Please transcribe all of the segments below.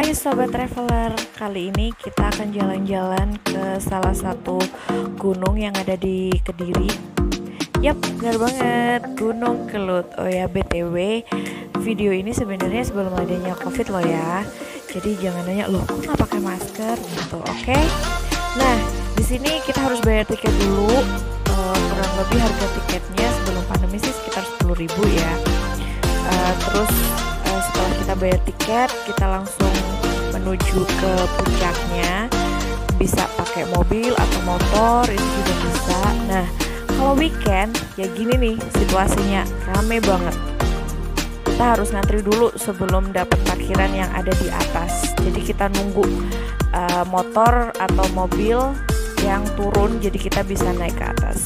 Hai Sobat Traveler, kali ini kita akan jalan-jalan ke salah satu gunung yang ada di Kediri. Yap, benar banget, Gunung Kelut. Oh ya, BTW, video ini sebenarnya sebelum adanya covid loh ya. Jadi jangan nanya, loh kok nggak pakai masker? gitu, oke? Okay? Nah, di sini kita harus bayar tiket dulu. Uh, Kurang lebih harga tiketnya sebelum pandemi sih sekitar 10 ribu ya. Uh, Terus uh, setelah kita bayar tiket, kita langsung menuju ke puncaknya. Bisa pakai mobil atau motor itu juga bisa. Nah kalau weekend ya gini nih situasinya rame banget. Kita harus ngantri dulu sebelum dapat parkiran yang ada di atas. Jadi kita nunggu uh, motor atau mobil yang turun jadi kita bisa naik ke atas.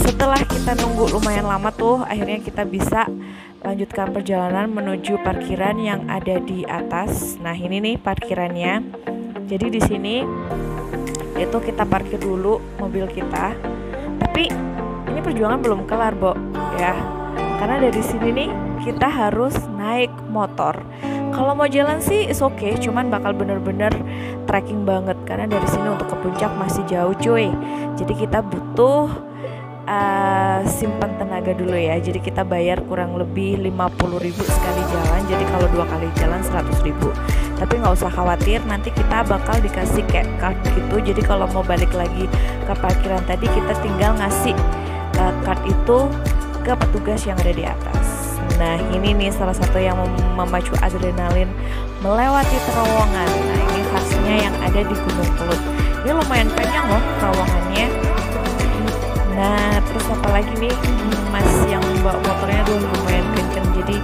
Setelah kita nunggu lumayan lama tuh akhirnya kita bisa lanjutkan perjalanan menuju parkiran yang ada di atas. Nah, ini nih parkirannya. Jadi di sini itu kita parkir dulu mobil kita. Tapi ini perjuangan belum kelar, Bo. Ya. Karena dari sini nih kita harus naik motor. Kalau mau jalan sih is oke, okay, cuman bakal bener-bener trekking banget karena dari sini untuk ke puncak masih jauh, cuy. Jadi kita butuh uh, simpan tenaga dulu ya. Jadi kita bayar kurang lebih 50.000 sekali jalan. Jadi kalau dua kali jalan 100.000 tapi nggak usah khawatir nanti kita bakal dikasih kayak card gitu. Jadi kalau mau balik lagi ke parkiran tadi kita tinggal ngasih uh, card itu ke petugas yang ada di atas. Nah ini nih salah satu yang mem memacu adrenalin melewati terowongan. Nah ini khasnya yang ada di Gunung Kelut ini lumayan panjang loh terowongannya lagi nih mas yang bawa motornya tuh lumayan kenceng jadi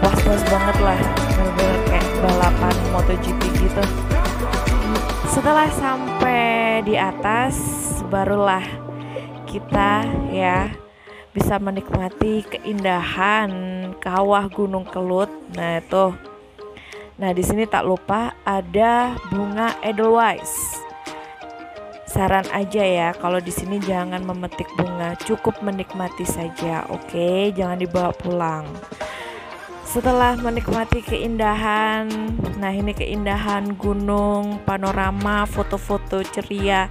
was-was banget lah bener-bener kayak balapan MotoGP gitu. Setelah sampai di atas barulah kita ya bisa menikmati keindahan kawah Gunung Kelut. Nah itu nah di sini tak lupa ada bunga Edelweiss Saran aja ya, kalau di sini jangan memetik bunga, cukup menikmati saja, oke? Jangan dibawa pulang. Setelah menikmati keindahan, nah ini keindahan gunung, panorama, foto-foto ceria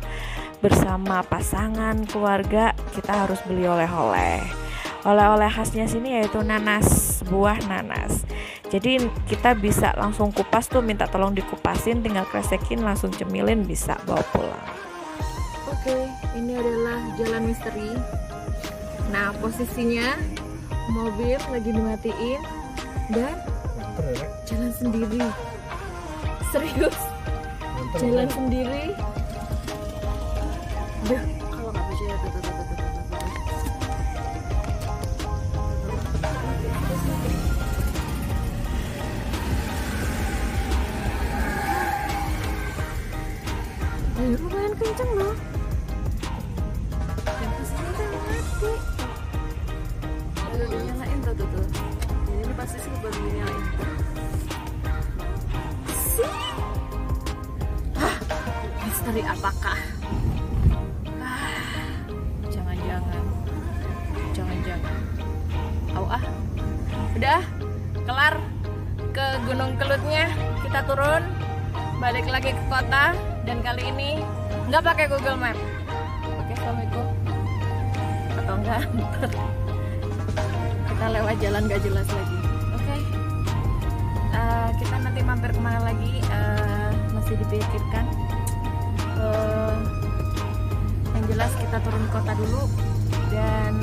bersama pasangan, keluarga, kita harus beli oleh-oleh. Oleh-oleh khasnya sini yaitu nanas, buah nanas. Jadi kita bisa langsung kupas tuh minta tolong dikupasin, tinggal kresekin langsung cemilin bisa bawa pulang. Oke, ini adalah jalan misteri. Nah, posisinya mobil lagi dimatiin dan jalan sendiri. Serius? Jalan sendiri. Duh, kalau nggak percaya lumayan kenceng loh. Misteri apakah? Jangan-jangan. Jangan-jangan. Oh ah. Udah kelar ke Gunung Kelutnya. Kita turun balik lagi ke kota. Dan kali ini nggak pakai Google Map. Oke assalamualaikum. Atau enggak? Kita lewat jalan gak jelas lagi. Oke. Uh, kita nanti mampir ke mana lagi? Uh, masih dipikirkan turun kota dulu dan